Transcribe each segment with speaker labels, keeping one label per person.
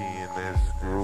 Speaker 1: key in this
Speaker 2: screw.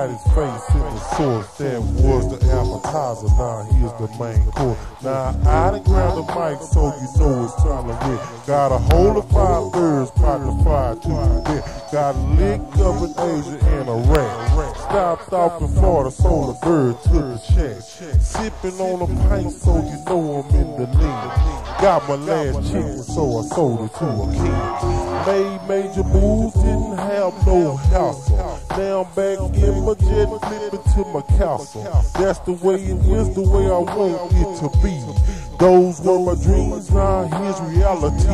Speaker 2: Got his face in the source. That was the appetizer, now here's the main course. Now I done grabbed the mic so you know it's time to rip. Got a whole of five birds, pocket five to the. Got a lick up in Asia and a rat. Stopped off in Florida, sold a bird, took a check. Sipping on a pint so you know I'm in the lead. Got my last chicken, so I sold it to a king. Made major moves, didn't have no hassle. Now I'm back in my jet, flipping to my castle. That's the way it is, the way I want it to be. Those were my dreams, now here's reality.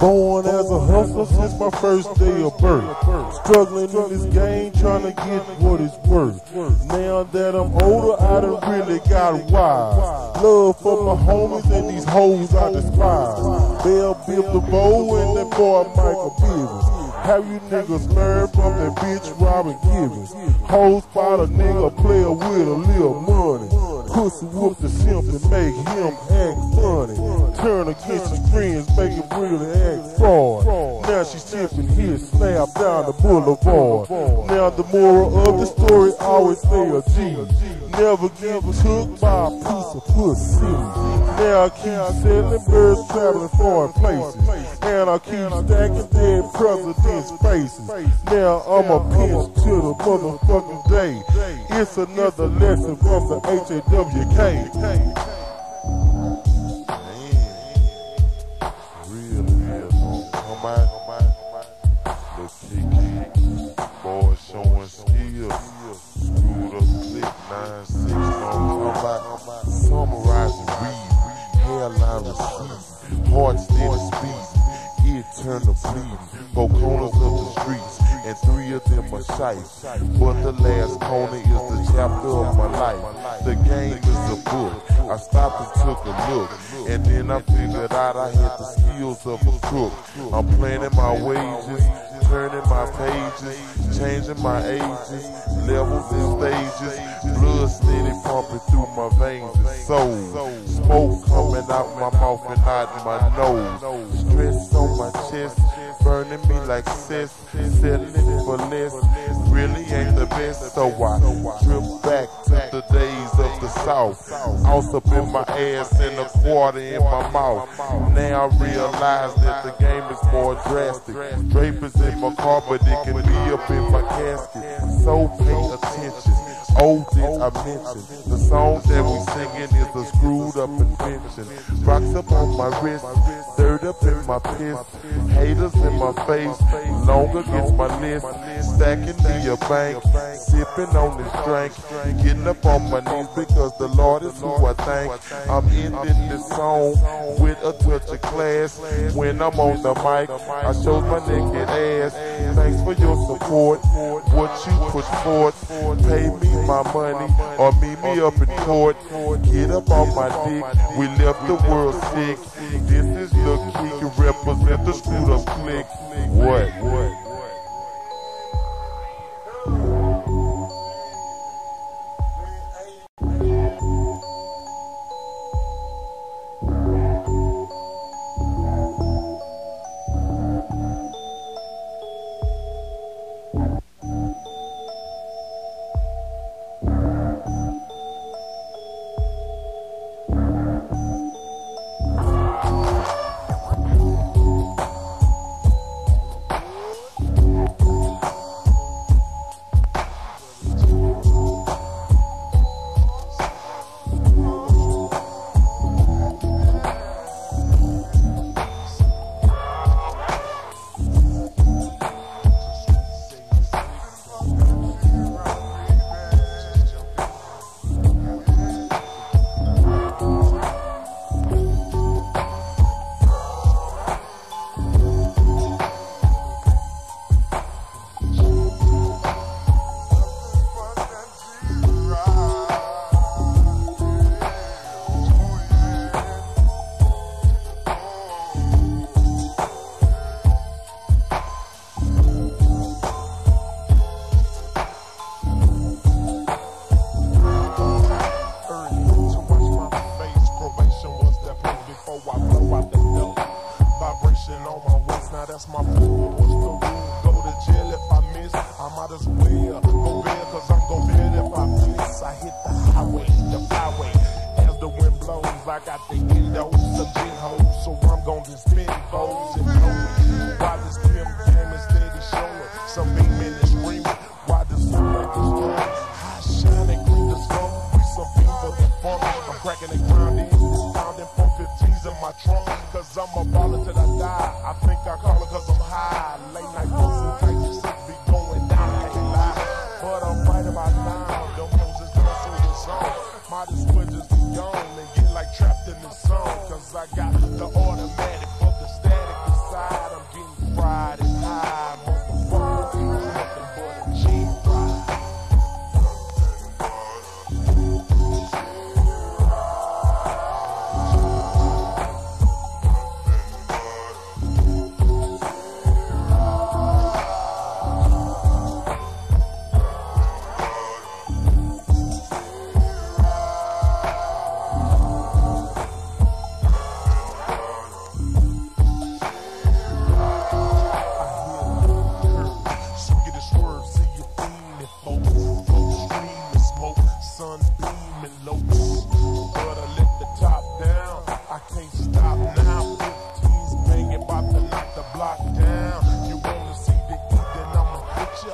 Speaker 2: Born as a hustler since my first day of birth. Struggling in this game, trying to get what it's worth. Now that I'm older, I done really got wise. Love for my homies and these hoes I despise. Bell Biv DeVoe and that boy Michael Bivens. Have you niggas learned from that bitch Robin Givens? Hoes spot a nigga player with a little money. Pussy whoop the simp and make him act funny. Turn against his friends, make him really act fraud. Now she's tipping his slab down the boulevard. Now the moral of the story always stay a G. Never get took by a piece of pussy. Now I keep selling birds traveling foreign places. And I keep stacking dead presidents' faces. Now I'm a pinch to the motherfucking day. It's another lesson from the HAWK.
Speaker 1: hairline receding, a steady speed, ear turn eternal bleeding, four corners of the streets, and three of them are
Speaker 3: sights. But the last corner is the chapter of my life. The game is a book. I stopped and took a look, and then I figured out I had the skills of a crook. I'm planning my wages turning my pages, changing my ages, levels and stages. Blood steady pumping through my veins and soul. Smoke coming out my mouth and out my nose. Stress on my chest, burning me like cess. Settling for less, really ain't the best. So I drip back to the days of the South. Ounce up in my ass and a quarter in my mouth. Now I realize that the game is more drastic. Drapers in my car, but it can be up in my casket. So pay attention. Oh, did I the song that we singing is a screwed up invention. Rocks up on my wrist, dirt up in my piss, haters in my face, long against my list, stacking me a bank, sipping on this drink, getting up on my knees because the Lord is who I thank. I'm ending this song with a touch of class. When I'm on the mic, I show my naked ass. Thanks for your support, what you put forth. Pay me my money or meet me up in court. Get up on my dick, we left the world sick. This is the Key, represent the screwed up click. What? What?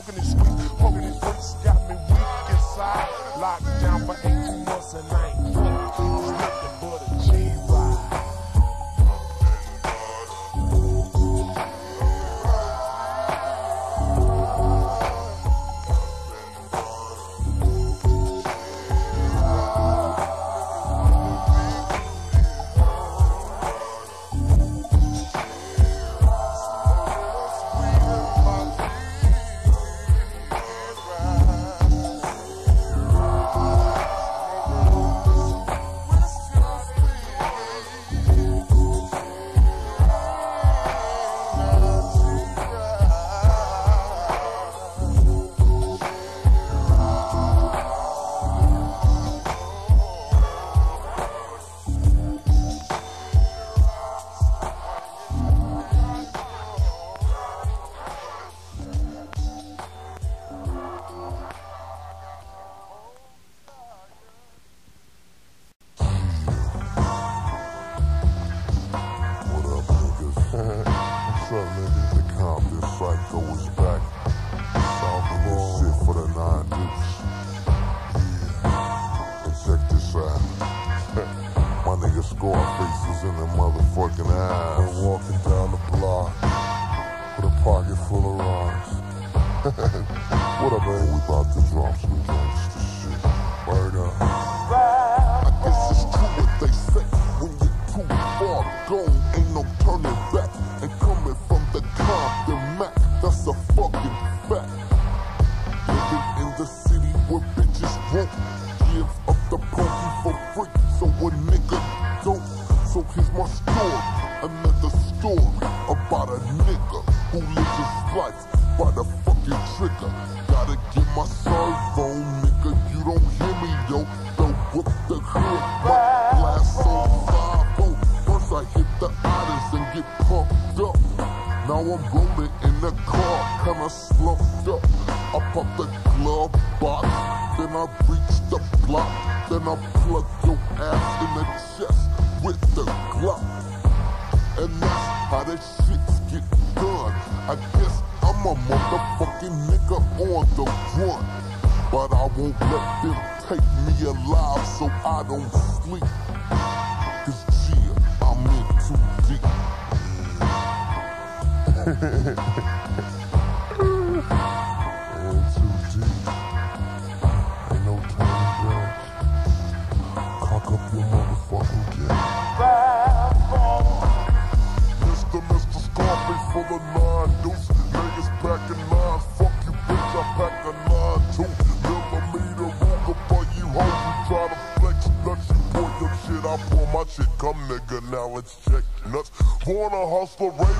Speaker 4: smoking his sweet, poking his freaks, got
Speaker 5: Born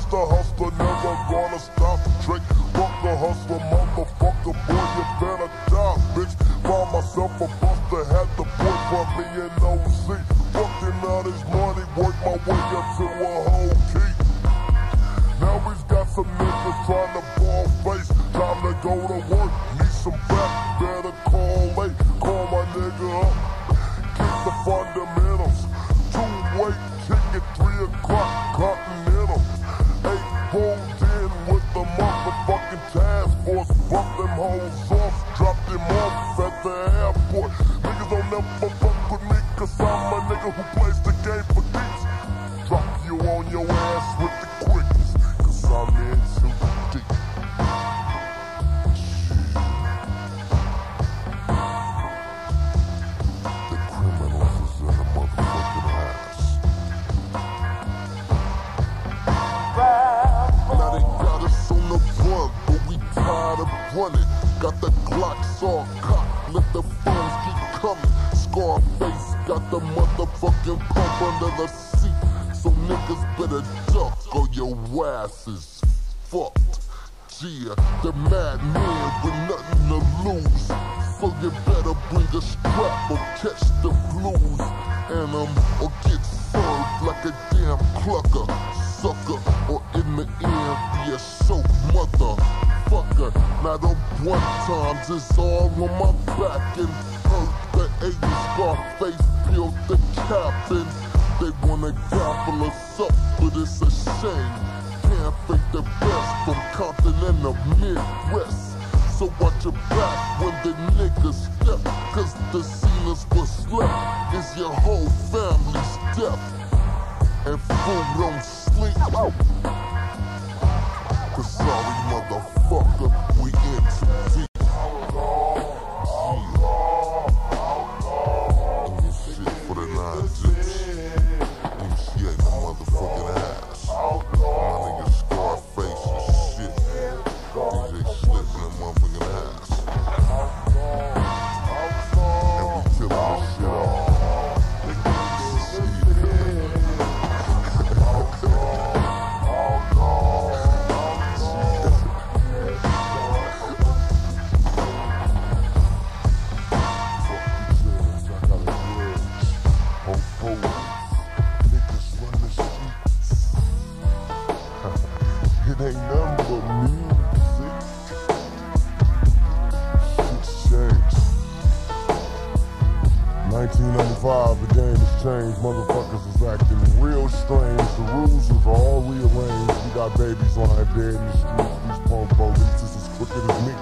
Speaker 5: 1995, the game has changed. Motherfuckers is acting real strange. The rules is all rearranged. We got babies lying dead in the streets. These punk police is as crooked as me.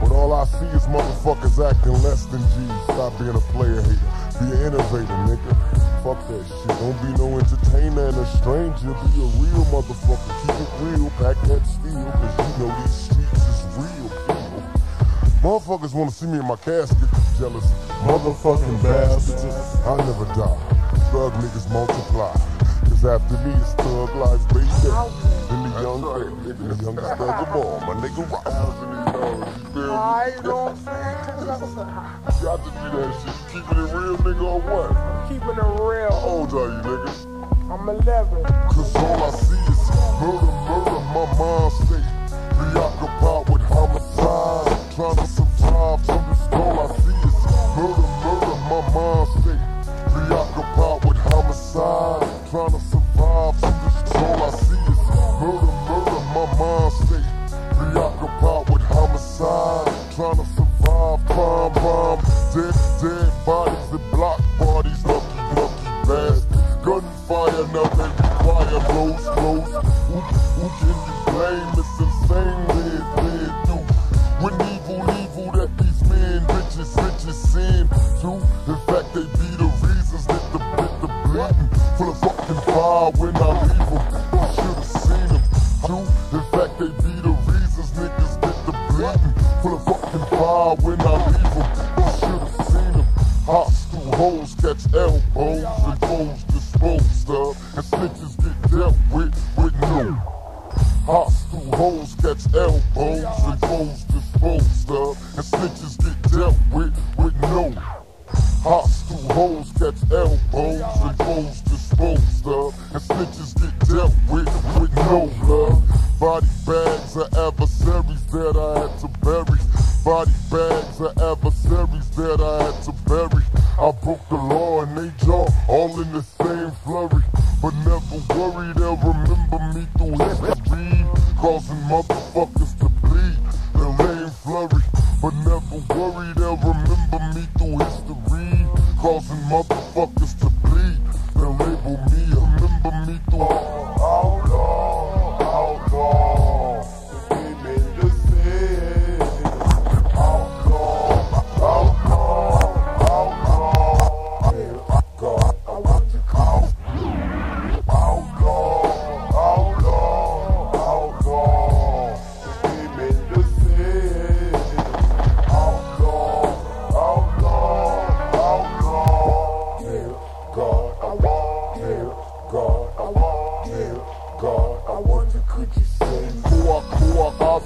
Speaker 5: But all I see is motherfuckers acting less than G. Stop being a player hater. Be an innovator, nigga. Fuck that shit. Don't be no entertainer and a stranger. Be a real motherfucker. Keep it real. Pack that steel. Cause you know these streets is real. Motherfuckers wanna see me in my casket. Jealous. Motherfucking bastards. I never die. Thug niggas multiply. Cause after me it's thug life, baby. Then the young, and the youngest thug of all. My nigga Rock
Speaker 3: high, you know
Speaker 5: what I'm saying? Got to do that shit. Keeping it real, nigga, or what?
Speaker 3: Keeping it real.
Speaker 5: How old are you, nigga?
Speaker 3: I'm 11.
Speaker 5: Cause all I see is murder, murder. My mind state preoccupied with homicide. Trying to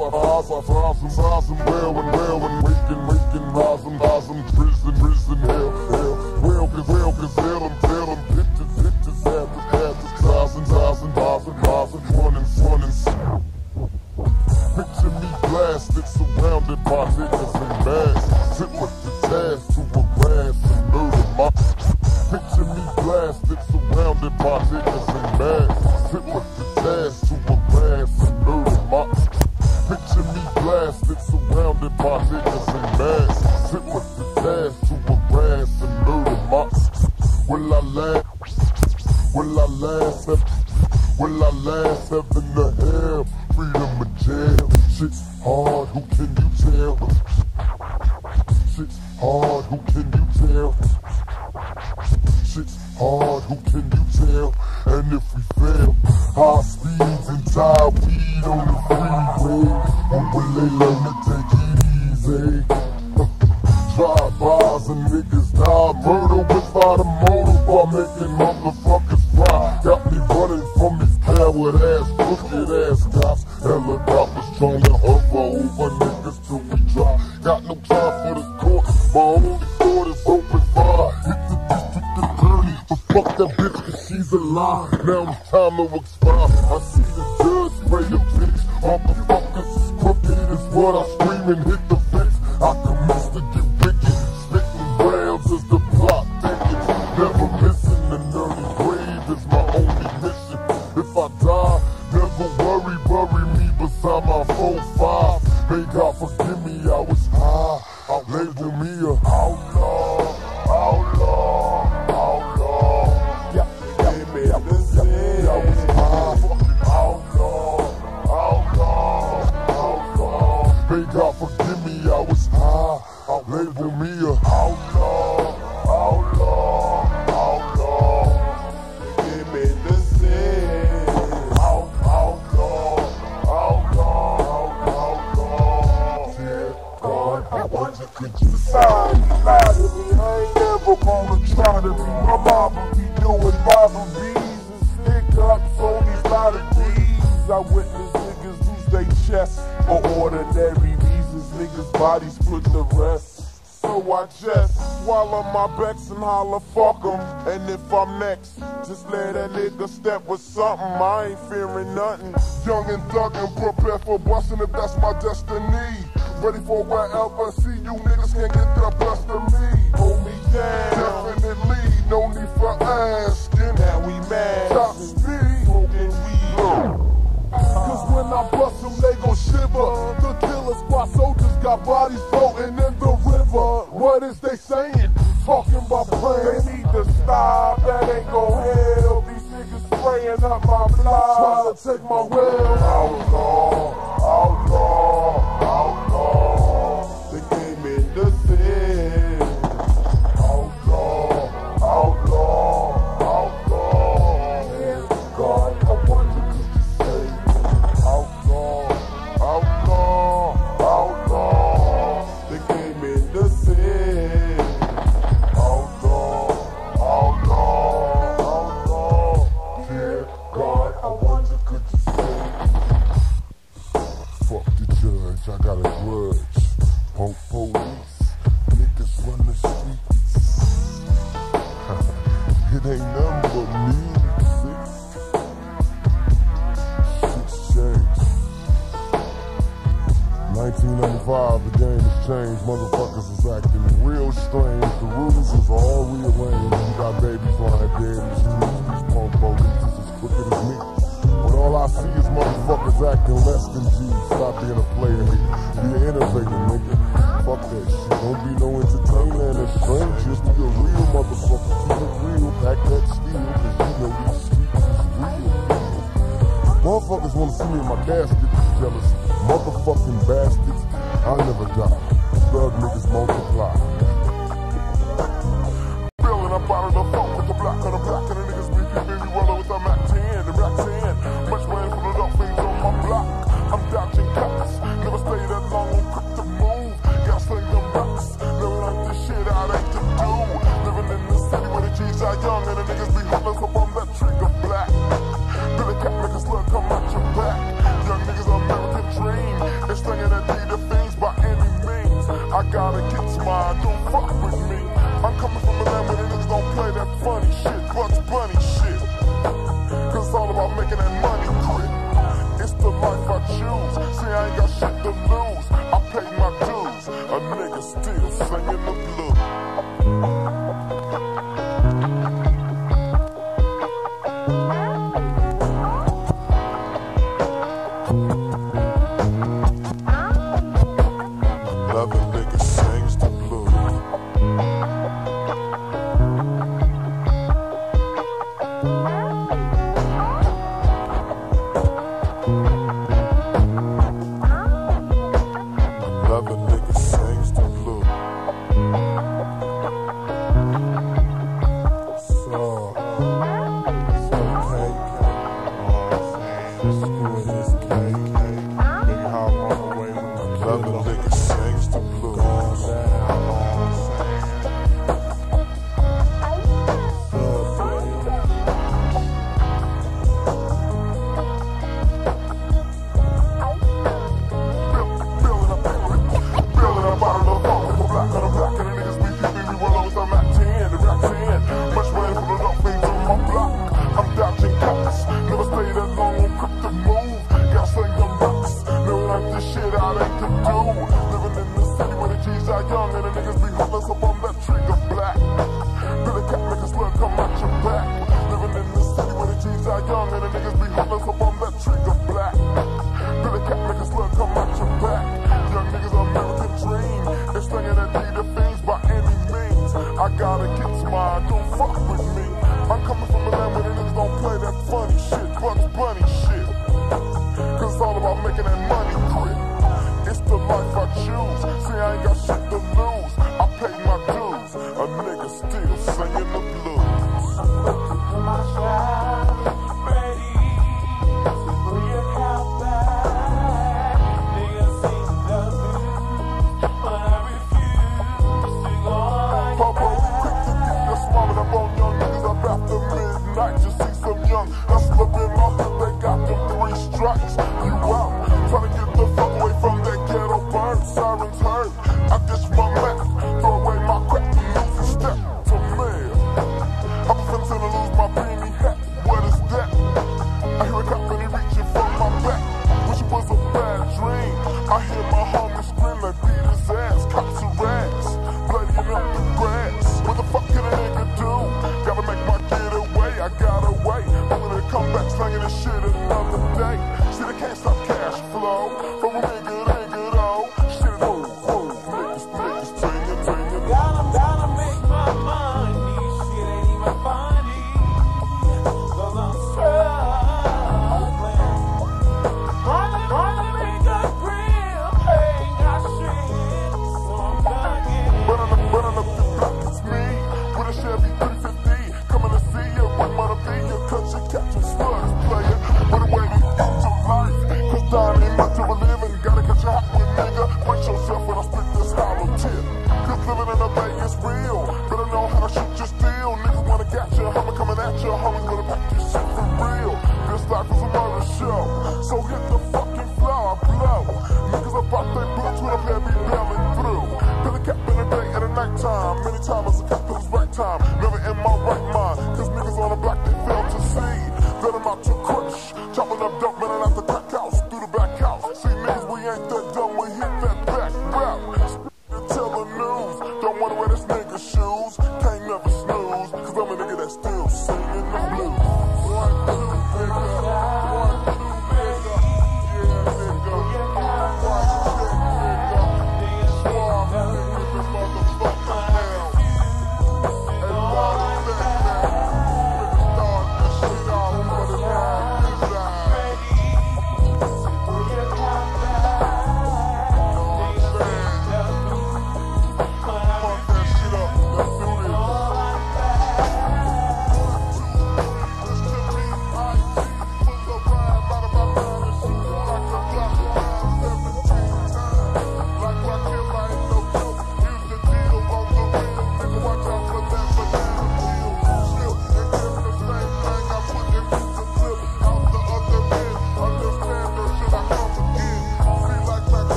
Speaker 5: for awesome, awesome, awesome, real and real and we can Trying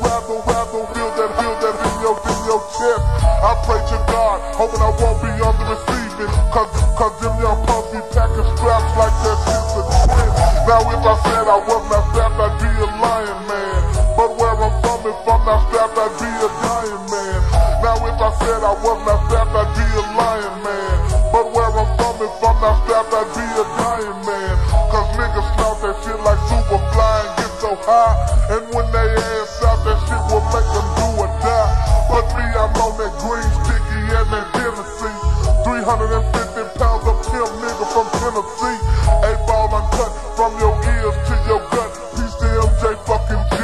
Speaker 5: rather, rather feel that, feel that in your, in your chest. I pray to God, hoping I won't be under receiving. Cause, cause them young punks be packing straps like that since a twin. Now if I said I was not strapped, I'd be a lying man. But where I'm from, if I'm not strapped, I'd be a dying man. Now if I said I was not strapped, I'd be make them do or die. But me, I'm on that green sticky and that Tennessee. 350 pounds of pimp nigga from Tennessee. A ball uncut from your ears to your gut. Peace to MJ fucking G.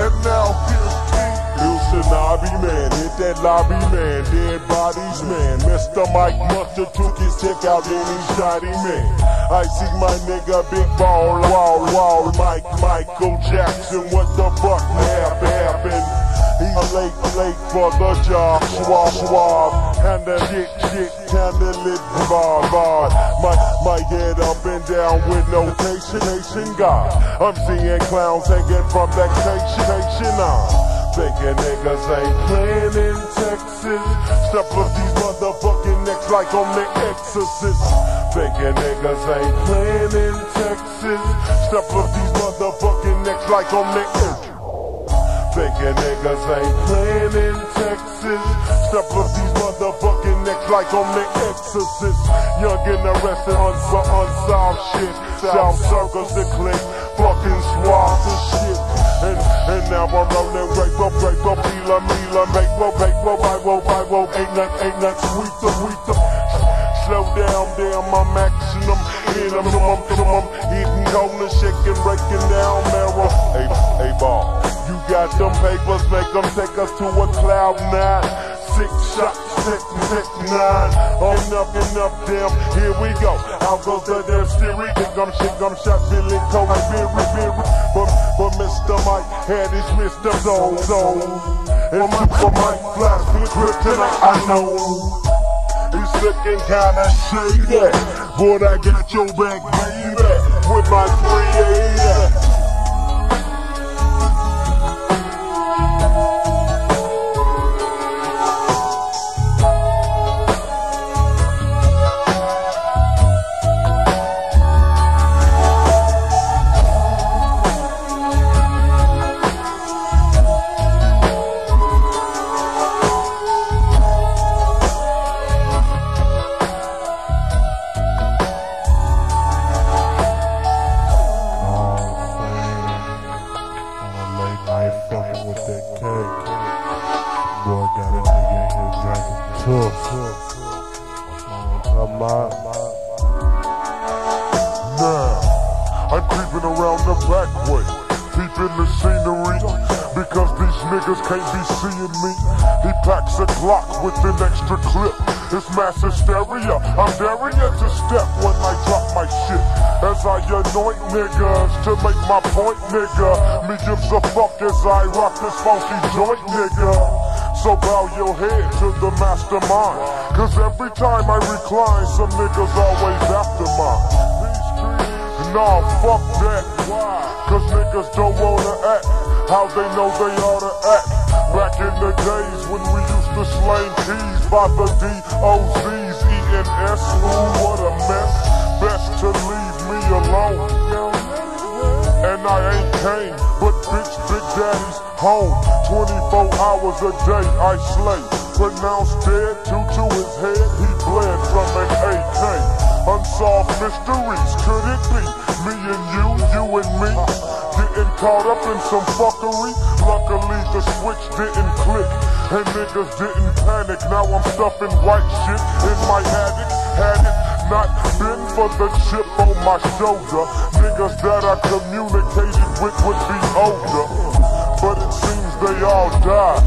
Speaker 5: And now here's T.
Speaker 3: Here's the lobby man, hit that lobby man. Dead bodies man. Mr. Mike Munster took his check out in his shoddy man. I see my nigga big ball, wall, wall. Mike, Michael Jackson, what the fuck? Late, late for the job. Swab, swab, handle shit, shit, handle it, bar, bar. My, my head up and down with no patient God. I'm seeing clowns hanging from that station on. Uh. Thinking niggas ain't playing in Texas. Step up these motherfucking necks like on the exorcist. Thinking niggas ain't playing in Texas. Step up these motherfucking necks like on the exorcist. Thinking niggas ain't playing in Texas. Step up these motherfucking necks like on the exorcist. Young getting arrested on some unsolved shit. South circles the click, fucking swabs and shit. And, and now I'm rolling grape up, grape up, Mila, Mila, make wo, make wo, buy wo, buy wo, ain't none, ain't none, sweet the, sweet the. Slow down, damn, I'm maximum, in them, them, them, them, eating cola, shaking, breaking down marrow. Hey, hey, ball, you got them papers, make them take us to a cloud nine. Six shots, six, six, nine. Up and damn, here we go. Out goes the damn steering. Think I'm shit, I'm shot, feeling cold, beery, beery. But, but Mr. Mike had his Mr. Soul, soul. And Super Mike flies for the kryptonite, I know. He's looking kinda shady. But I got your back, baby. With my 380. Niggas can't be seeing me. He packs a Glock with an extra clip. It's mass hysteria. I'm daring you to step when I drop my shit. As I anoint niggas to make my point, nigga. Me gives a fuck as I rock this funky joint, nigga. So bow your head to the mastermind. Cause every time I recline, some niggas always after mine. Nah, fuck that. Cause niggas don't wanna act how they know they oughta act. Back in the days when we used to slang keys by the D-O-Z's, E-N-S. Ooh, what a mess. Best to leave me alone. And I ain't came, but bitch, Big Daddy's home. 24 hours a day I slay. Pronounced dead due to his head, he bled from an AK. Unsolved mysteries, could it be me and you, you and me? Getting caught up in some fuckery. Luckily the switch didn't click. And niggas didn't panic. Now I'm stuffing white shit in my attic. Had it not been for the chip on my shoulder, niggas that I communicated with would be older. But it seems they all died.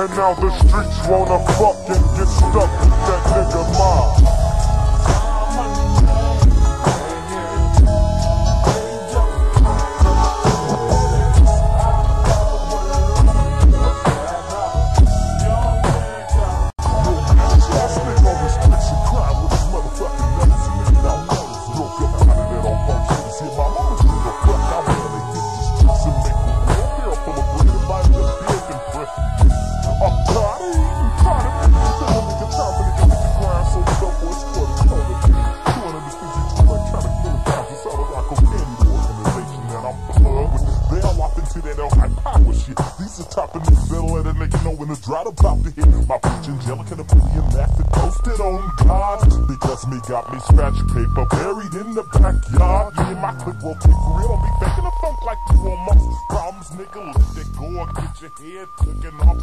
Speaker 3: And now the streets wanna fucking get stuck with that nigga mob. Got me scratch paper buried in the backyard. Me and my roll kick for real. Be faking a funk like you on most problems, nigga. Let that go or get your head taken off.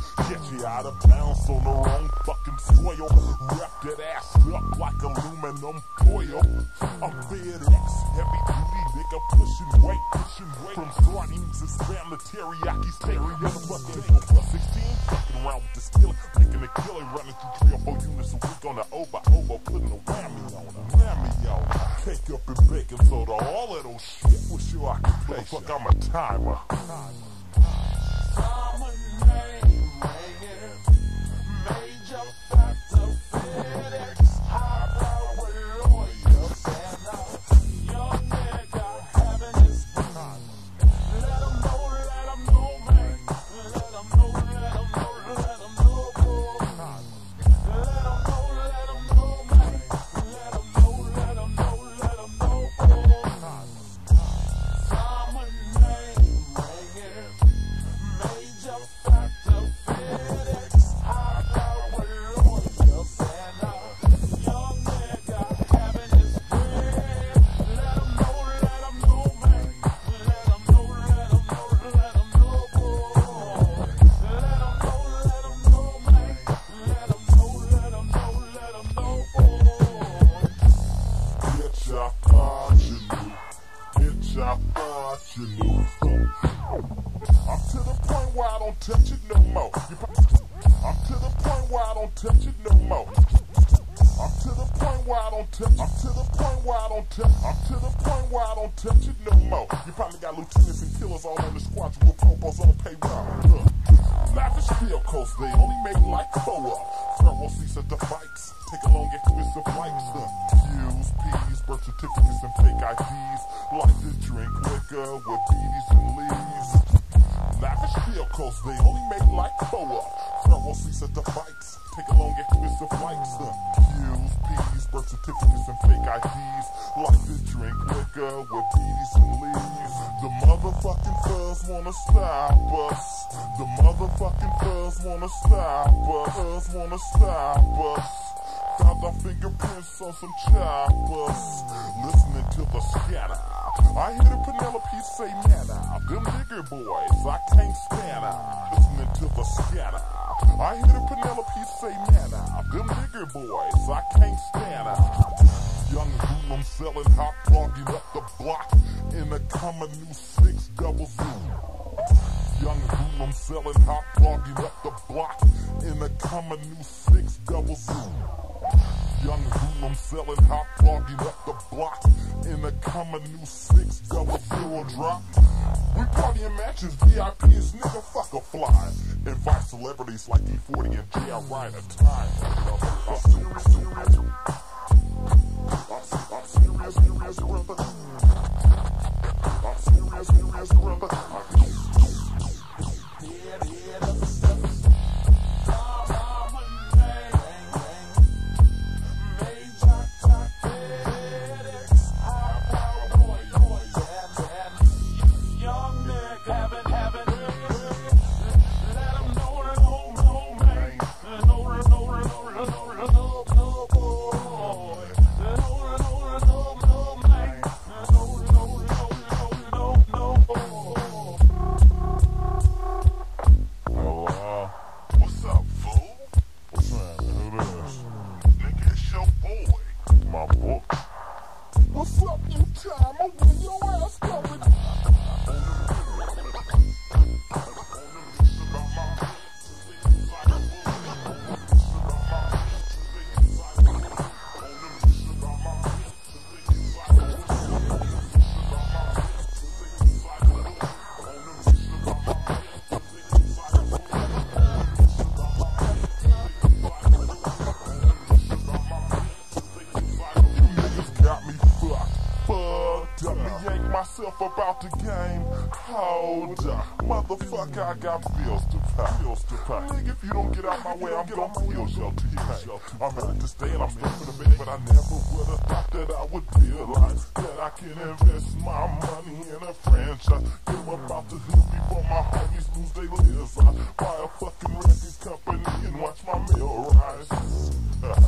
Speaker 6: about the game. Hold up, motherfucker, I got bills to pay. Bills to pay. Nigga, if you don't get out my way, I'm gonna feel to you I'm ready to stay and I'm here for the minute, but I never would have thought that I would realize that I can invest my money in a franchise. Give about the hood before my homies lose their lives. I buy a fucking record company and watch my mill rise. yeah,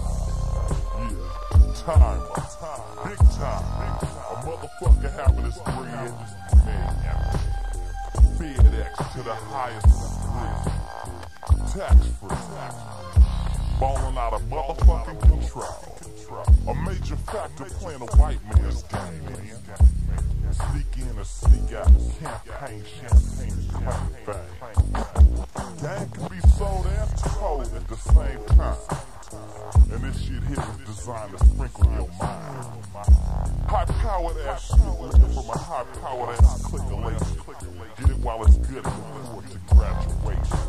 Speaker 6: time, time, big time, big time highest grade mayhem. FedEx to the highest degree. Tax free. Balling out of motherfucking control. A major factor playing a white man's game. Sneak in or sneak out. Campaign, champagne, campaign. Game can be sold and told at the same time. And this shit here is designed to sprinkle your mind. High powered ass shit looking from a high powered ass click Get it while it's good before to graduation.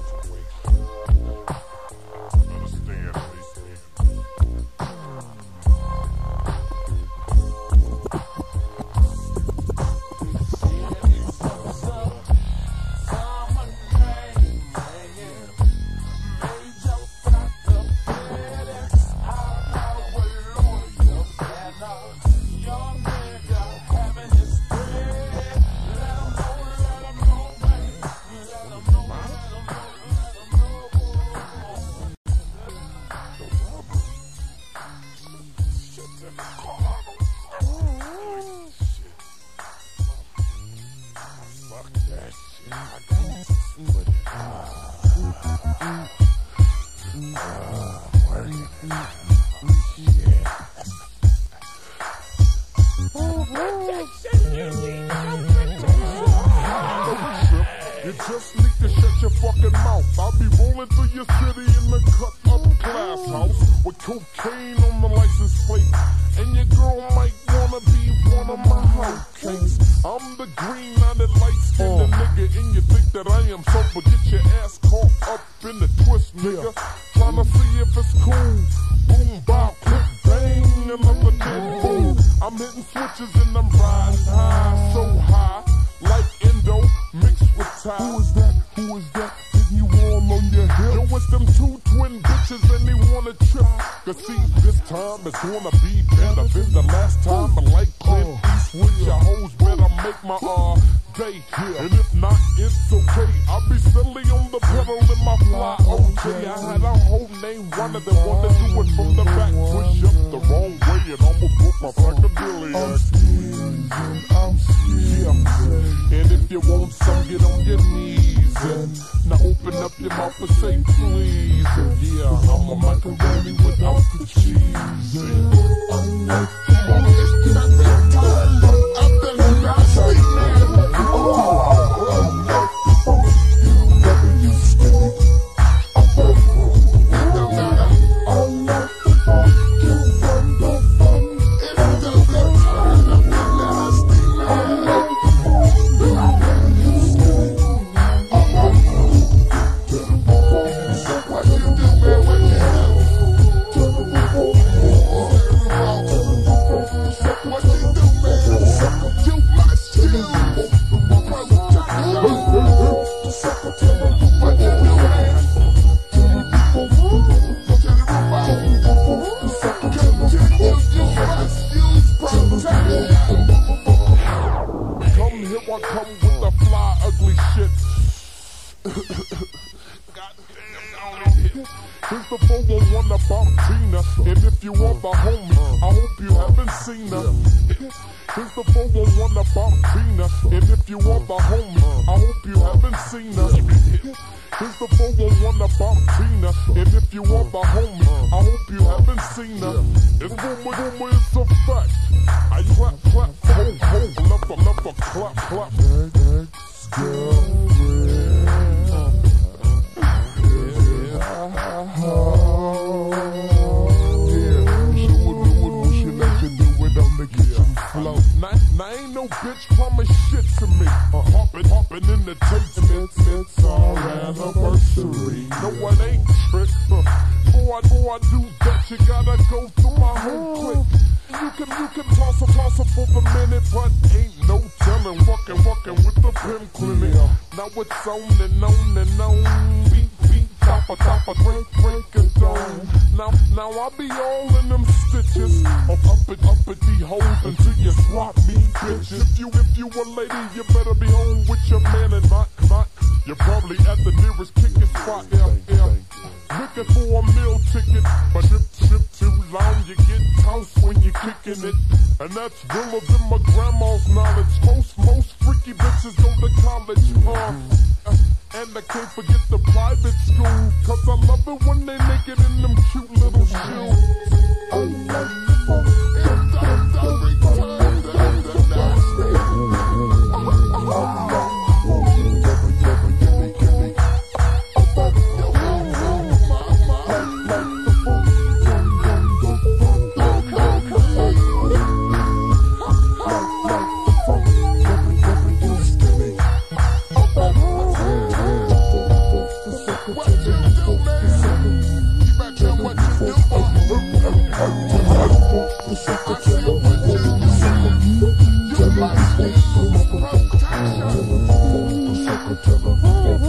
Speaker 6: them some get on your knees and now open up your mouth and say please. And yeah, I'm a macaroni without the cheese. And I
Speaker 5: like the
Speaker 7: What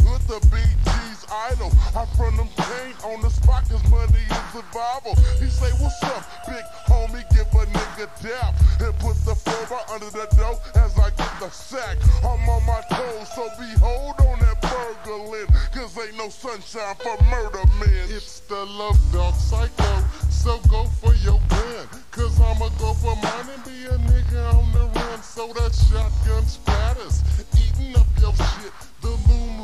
Speaker 7: hood, the BG's idol. I front them pain on the spot, cause money is survival. He say, What's up, big homie? Give a nigga dap and put the four under the door as I get the sack. I'm on my toes, so behold on that burgling. Cause ain't no sunshine for murder men.
Speaker 8: It's the love dog psycho. So go for your gun. Cause I'ma go for mine and be a nigga on the run. So that shotgun spatters. Eating up your shit.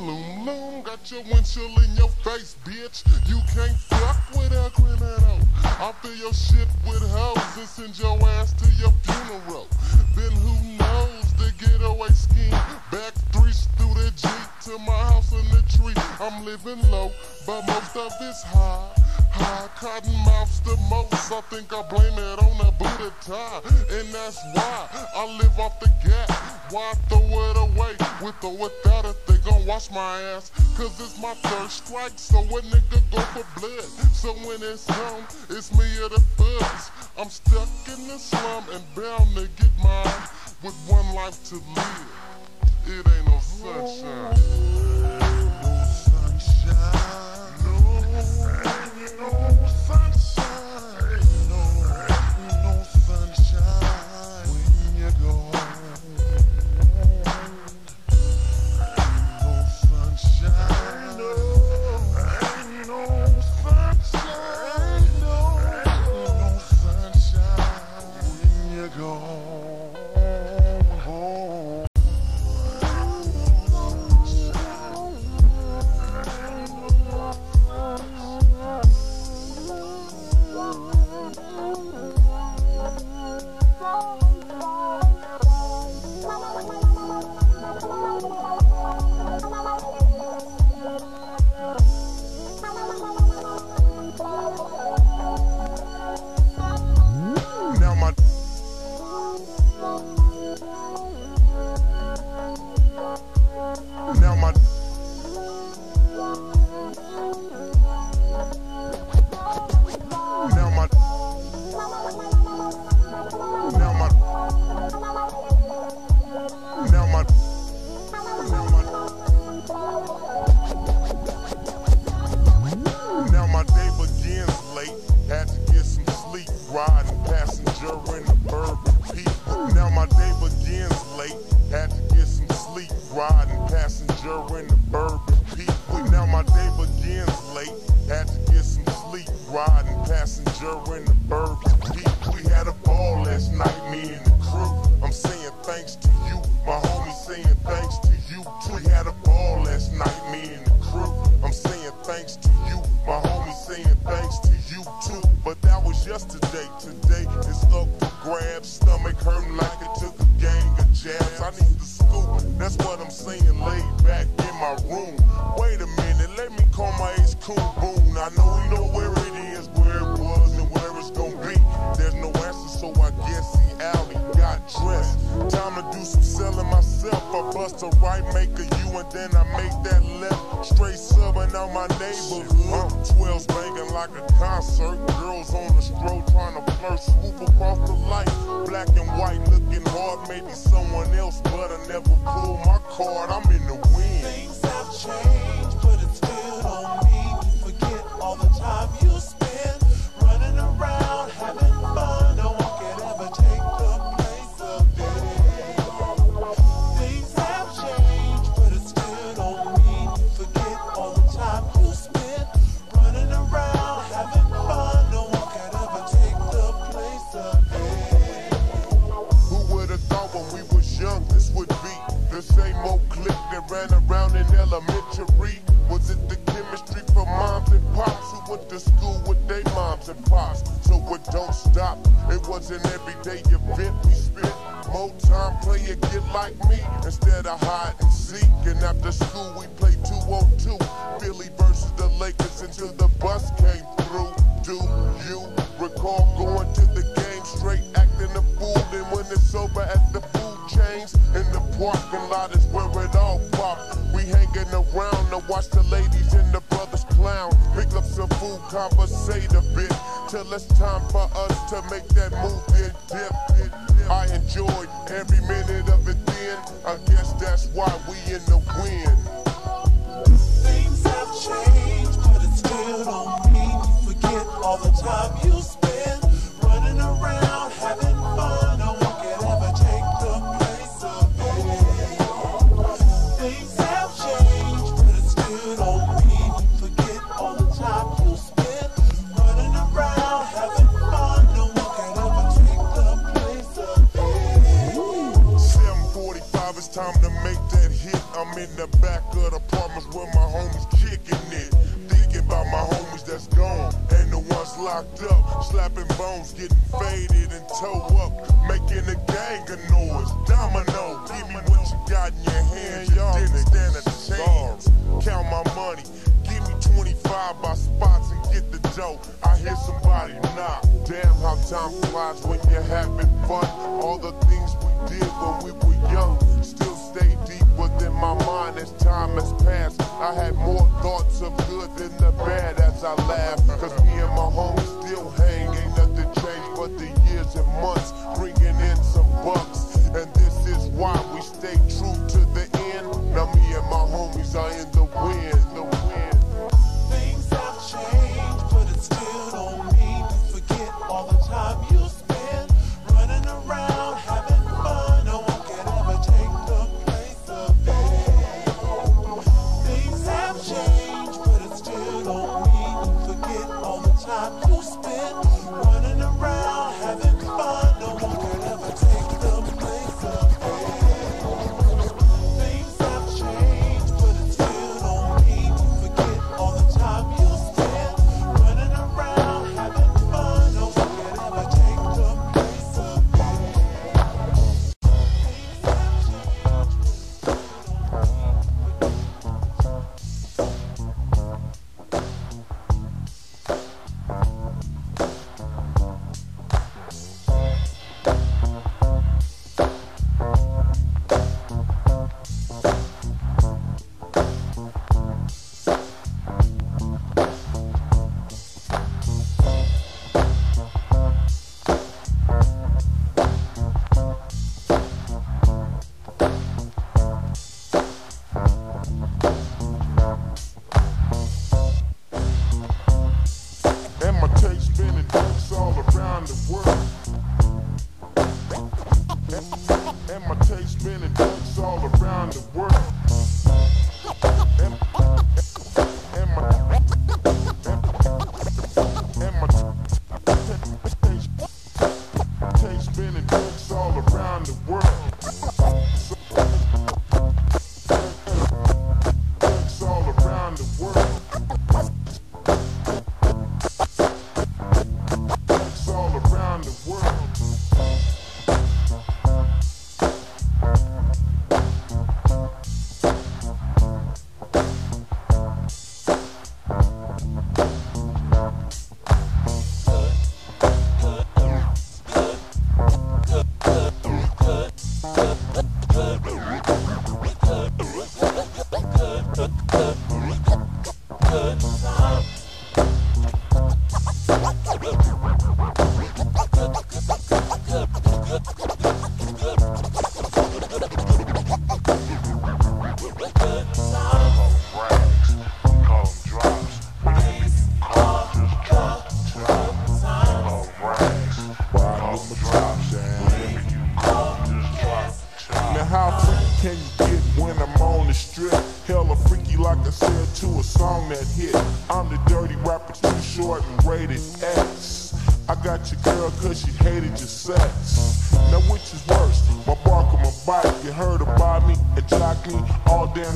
Speaker 8: Loom, loom. Got your windshield in your face, bitch. You can't fuck with a criminal. I'll fill your shit with hoes and send your ass to your funeral. Then who knows the getaway scheme? Back streets through the Jeep to my house in the tree. I'm living low, but most of it's high. High cotton mouths the most. I think I blame it on the Buddha tie. And that's why I live off the gap. Why throw it away? With or without it, they gon' wash my ass. Cause it's my third strike, so a nigga go for blood. So when it's home, it's me or the fuzz. I'm stuck in the slum and bound to get mine. With one life to live, it ain't no sunshine. No sunshine. No sunshine.
Speaker 3: Maker you and then I make that left. Straight subbing out my neighborhood. 12's banging like a concert. Girls on the stroll trying to flirt. Swoop across the light. Black and white looking hard. Maybe someone else, but I never pull my card. I'm in the wind.
Speaker 9: Things have changed,
Speaker 3: Was it the chemistry from moms and pops who went to school with their moms and pops? So it don't stop. It was an everyday event we spent. More time playing get like me instead of hide and seek. And after school we played two on two. Philly versus the Lakers until the bus came through. Do you recall going to the game straight acting a fool? Then when it's over at the food chains in the parking lot is where hanging around to watch the ladies and the brothers clown. Pick up some food, conversate a bit till it's time for us to make that move then dip. I enjoyed every minute of it then. I guess that's why we in the wind. In the back of the apartments where my homies kicking it. Thinking about my homies that's gone and the ones locked up. Slapping bones, getting faded and toe up. Making a gang of noise. Domino, give me what you got in your hand. You didn't stand a chance. Count my money. Give me 25 by spots and get the dough. I hear somebody knock. Damn how time flies when you're having fun. All the things we did when we were young my mind as time has passed. I had more thoughts of good than the bad as I laugh. Cause me and my homies still hang. Ain't nothing changed but the years and months bringing in some bucks. And this is why we stay true to the end. Now me and my homies are in the wind.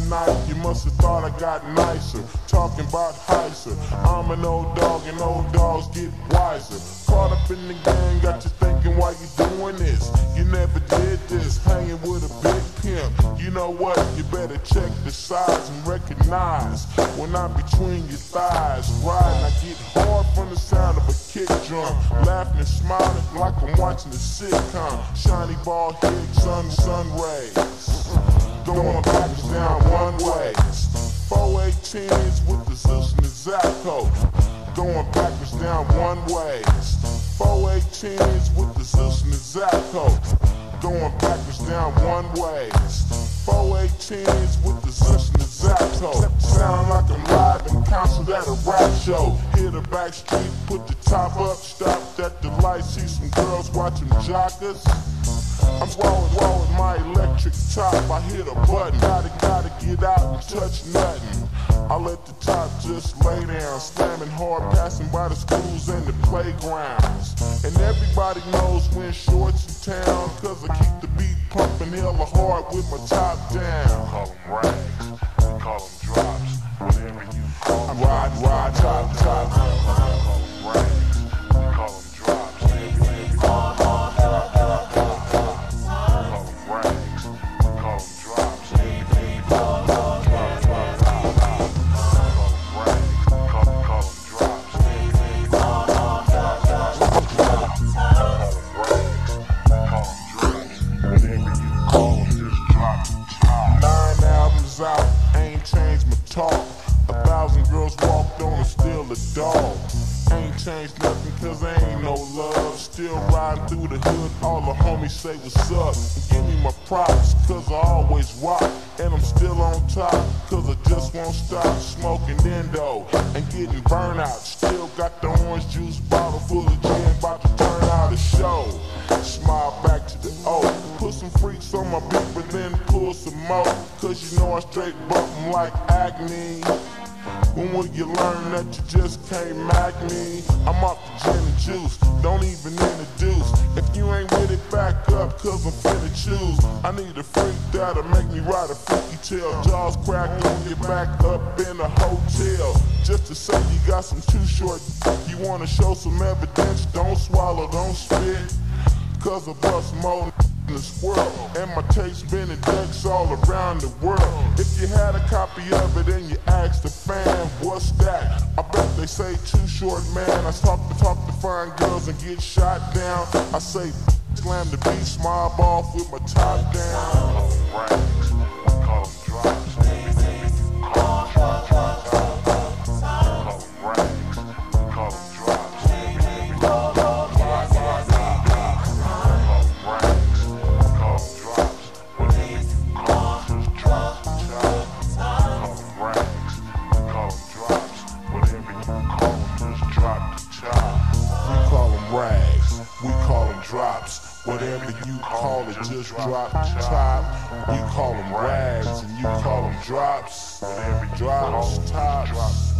Speaker 8: Night. You must have thought I got nicer. Talking about heiser. I'm an old dog and old dogs get wiser. Caught up in the game, got you thinking why you doing this. You never did this, hanging with a big pimp. You know what? You better check the size and recognize when I'm between your thighs. Riding, I get hard from the sound of a kick drum. Laughing and smiling like I'm watching a sitcom. Shiny ball head, sun, sun rays. Going backwards down one way. 418s with the Zeus and the Zapco. Going backwards down one way. 418s with the Zeus and the Zapco. Going backwards down one way. 418s with the Zeus and the Zapco. Sound like I'm live in concert at a rap show. Hit a back street, put the top up, stopped at the light, see some girls watching joggers. I'm rolling, rolling my electric top. I hit a button, gotta, gotta get out and touch nothing. I let the top just lay down, slamming hard, passing by the schools and the playgrounds. And everybody knows when shorts in town, cause I keep the beat pumping hella hard with my top down.
Speaker 6: Call them rags, we call them drops, whatever you call them.
Speaker 8: Ride, ride, top, top.
Speaker 6: Call
Speaker 8: talk. A thousand girls walked on and still a dog. Ain't changed nothing cause ain't no love. Still riding through the hood, all the homies say what's up. Give me my props cause I always rock. And I'm still on top cause I just won't stop smoking endo and getting burnout. Still got the orange juice bottle full of gin, about to turn out a show. Smile back to the O. Oh, put some freaks on my but then pull some more. Cause you know I straight bump like acne. When will you learn that you just can't mag me? I'm off the gin and juice, don't even introduce. If you ain't with it, back up, cause I'm finna choose. I need a freak that'll make me ride a freaky tail. Jaws crack on your back up in a hotel. Just to say you got some Too Short. You wanna show some evidence, don't swallow, don't spit. Cause I bust more in this world. And my taste been in decks all around the world. If you had a copy of it and you asked the fan, what's that? I bet they say Too Short, man. I talk to talk to fine girls and get shot down. I say slam the beat, mob off with my top down.
Speaker 6: Rags, we call them drops, you call
Speaker 8: it, just drop top. We call them rags and you call them drops. Drops, tops.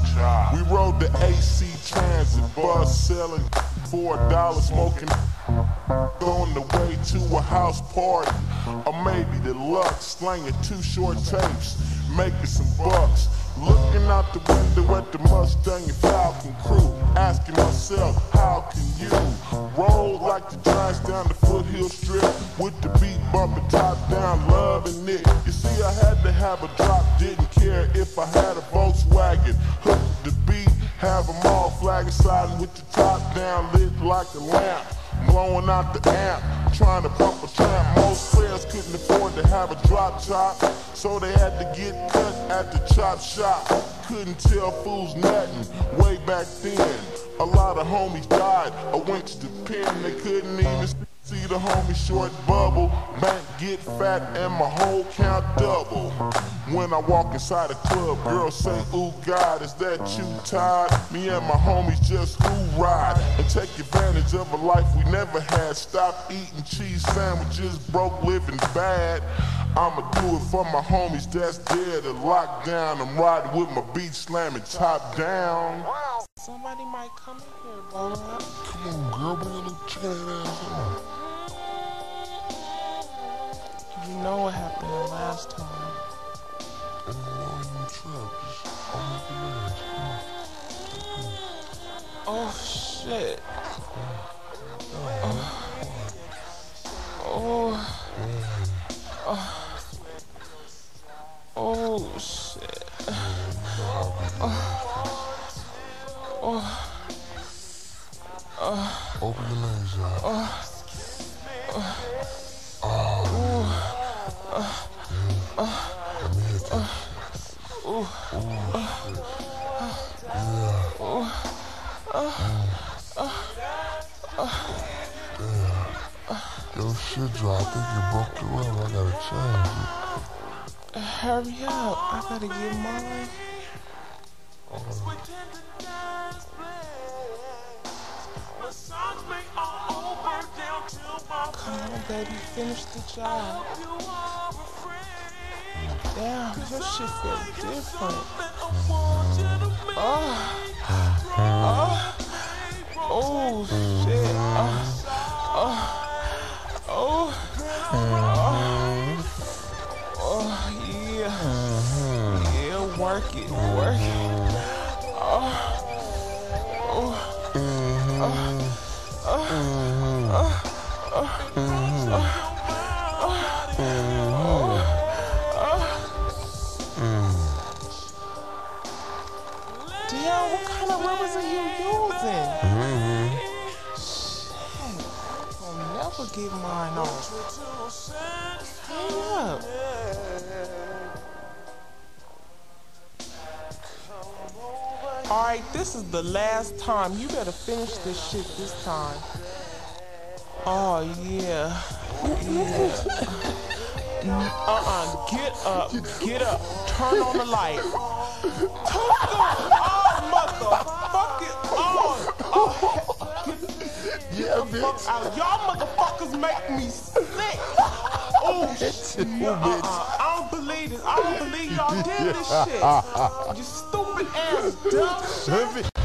Speaker 8: We rode the AC Transit bus selling four dollars, smoking on the way to a house party, or maybe the Lux slanging Too Short tapes, making some bucks. Looking out the window at the Mustang and Falcon crew, asking myself, how can you roll like the giants down the foothill strip with the beat bumping top down, loving it? You see, I had to have a drop, didn't care if I had a Volkswagen, hooked the beat, have them all flagging siding with the top down, lit like a lamp blowing out the amp, trying to pump a trap. Most players couldn't afford to have a drop top, so they had to get cut at the chop shop. Couldn't tell fools nothing way back then. A lot of homies died, I went to the pen, they couldn't even see the homie short bubble. Bank get fat and my whole count double. When I walk inside a club, girls say, Ooh, God, is that you tired? Me and my homies just ooh ride and take advantage of a life we never had. Stop eating cheese sandwiches, broke living bad. I'ma do it for my homies that's dead to lock down. I'm riding with my beat slamming top down.
Speaker 5: Somebody might come in here, boy.
Speaker 8: Come on, girl, bring chat ass on.
Speaker 5: You know what happened the last time.
Speaker 8: And why you trap? Just open up your legs. Come on.
Speaker 5: Oh shit. Oh. Oh. Oh shit.
Speaker 8: Open your legs out. Oh. oh. Joe, I think you broke the rubber. I gotta change it.
Speaker 5: Hurry up. I gotta get mine. Come on, baby. Finish the job. Damn, your shit feel different. Oh. Oh. Oh, shit. Oh. Oh. Oh. Oh, yeah. Yeah, work it, work it. Oh. Damn, I'll get mine off. Hurry up. Alright, this is the last time. You better finish this shit this time. Oh, yeah. Yeah. Uh-uh, get up, get up, turn on the light. Turn the oh, motherfucking on. Oh,
Speaker 8: Yeah,
Speaker 5: the fuck out. Y'all motherfuckers make me sick. Oh, shit. Uh-uh, I don't believe this. I don't believe y'all did this shit. You stupid ass dumb shit.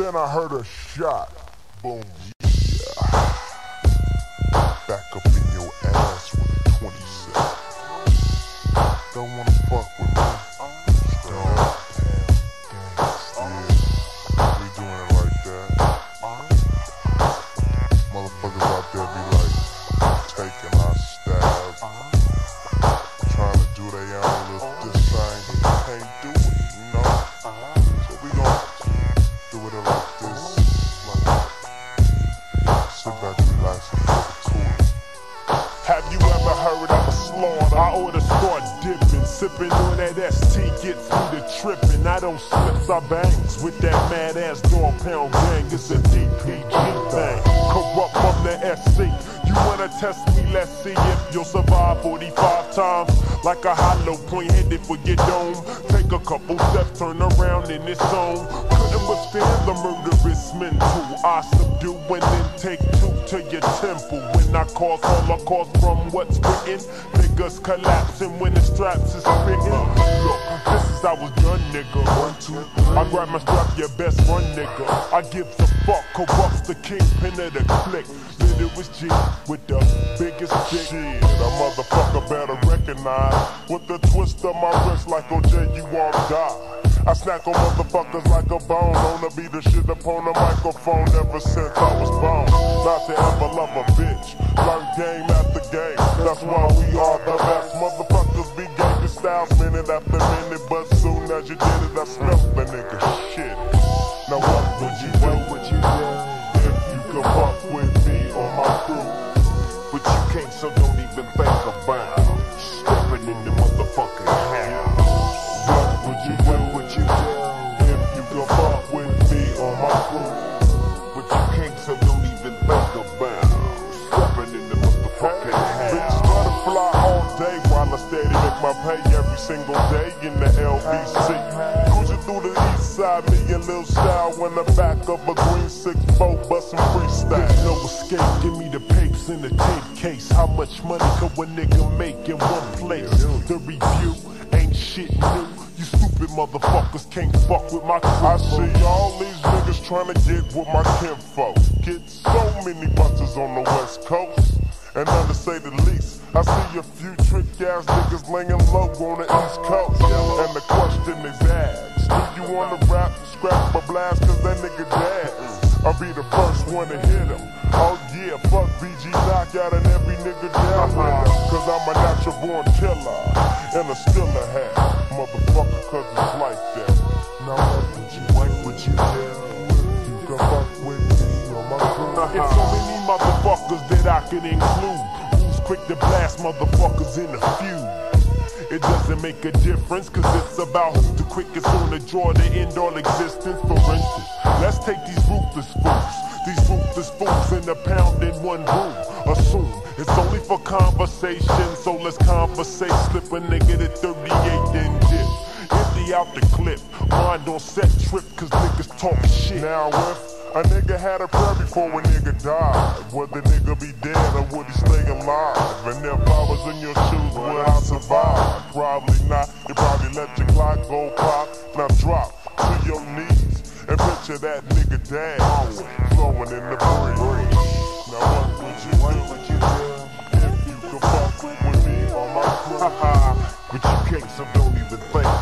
Speaker 8: Then I
Speaker 6: heard a shot. And if I was in
Speaker 5: your shoes, would I survive? Probably not. You probably let your clock go pop. Now drop to your knees and picture that nigga dad blowing in the breeze. Now what would you do if you could fuck with me on my crew?
Speaker 10: but you can't, so don't even think.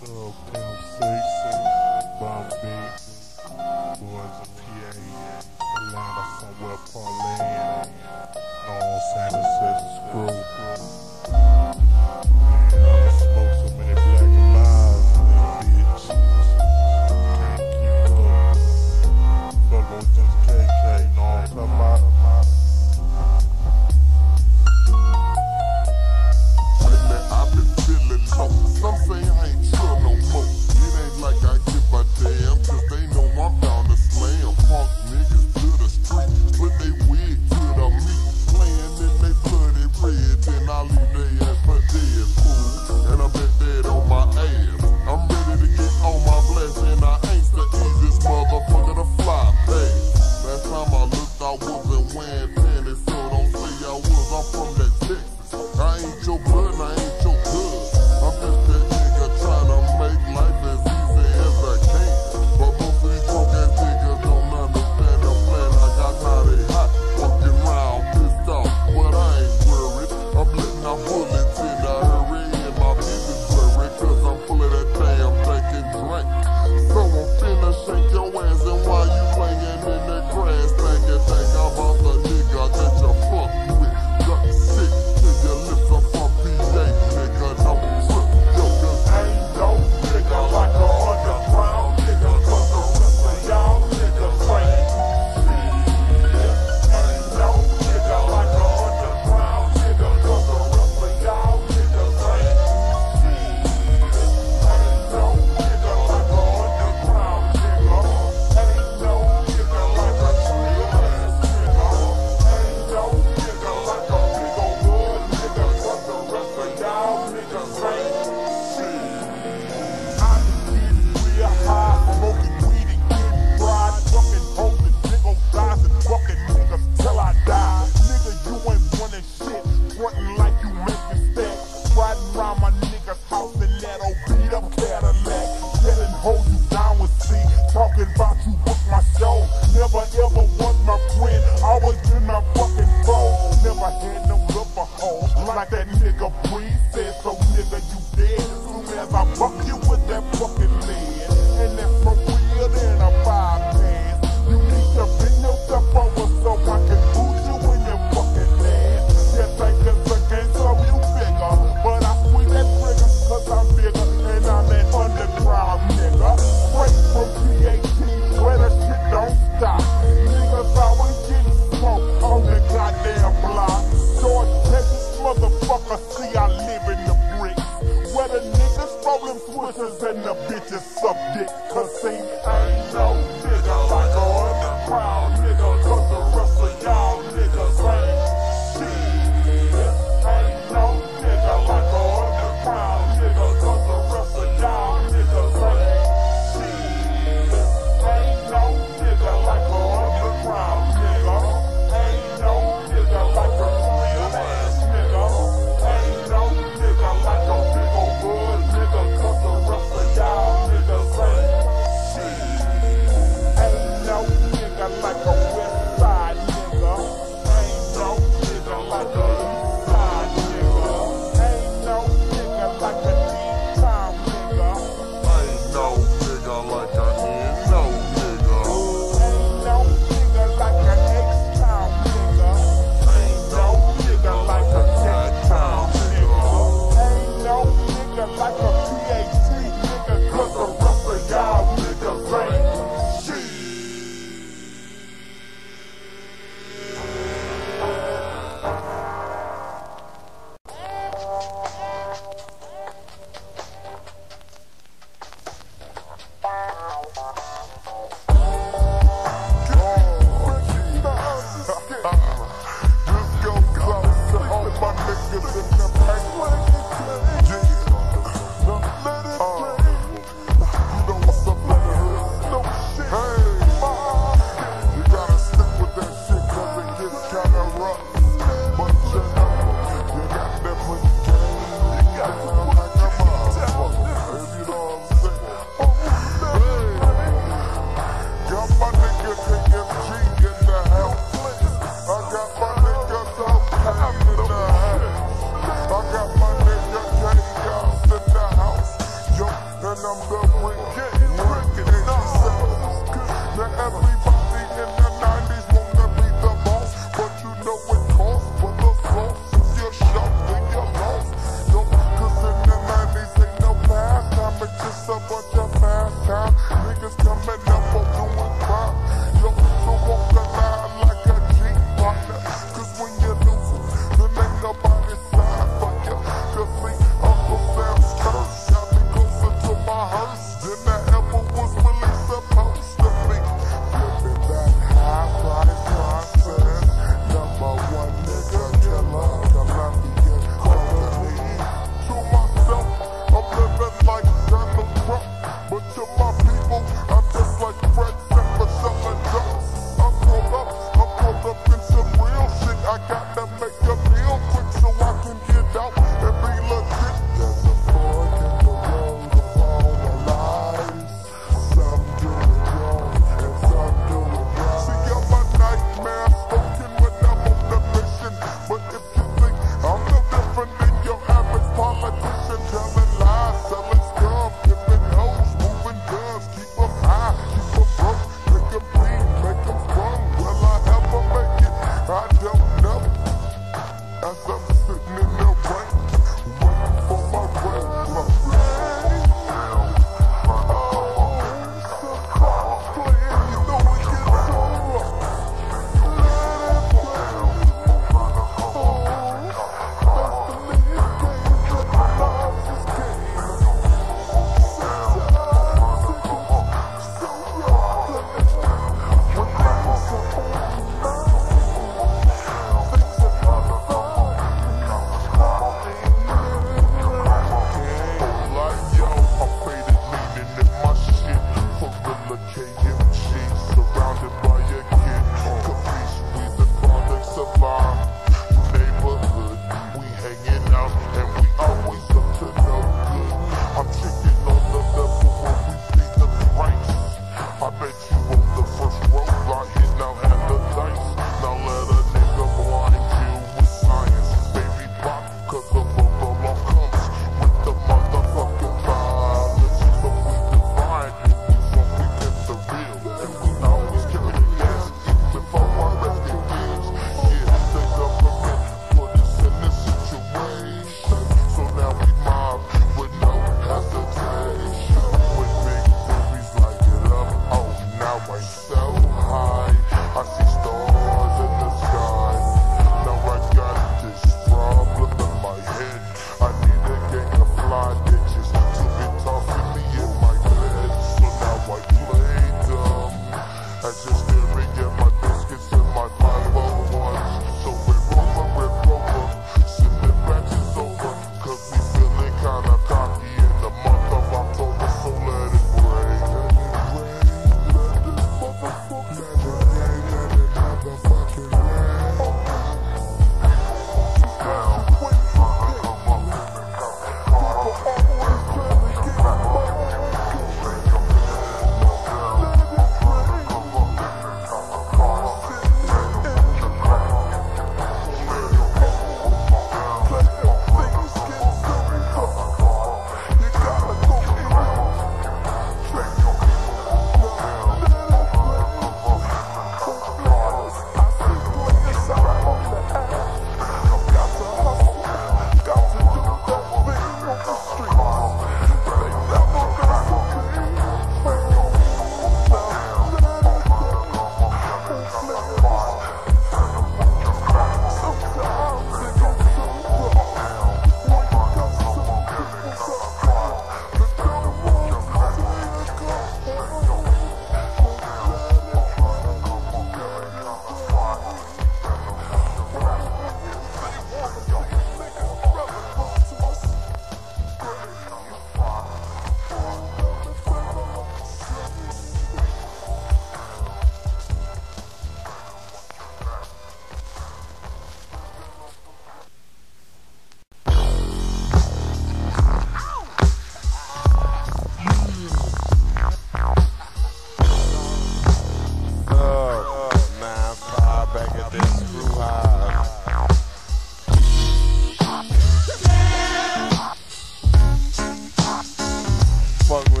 Speaker 5: fuck with.